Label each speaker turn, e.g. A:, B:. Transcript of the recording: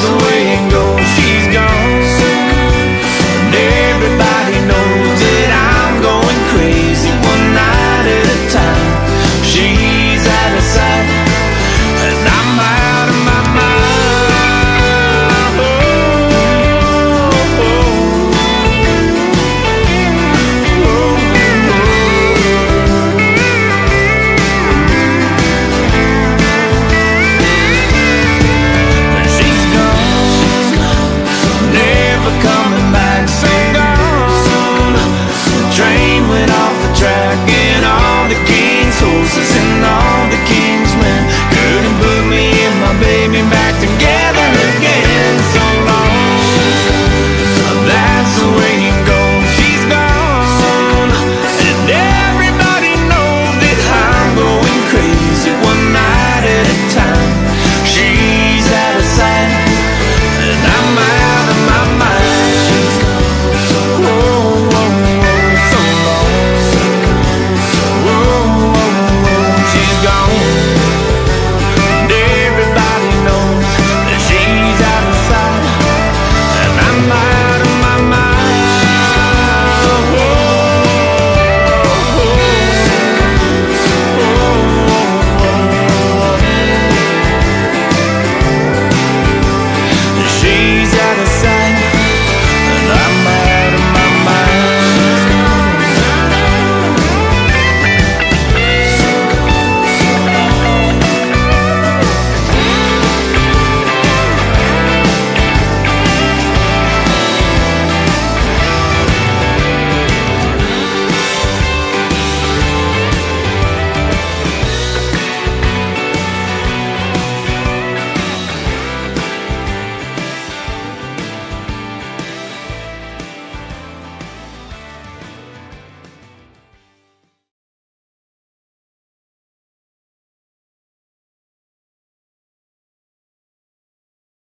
A: the way you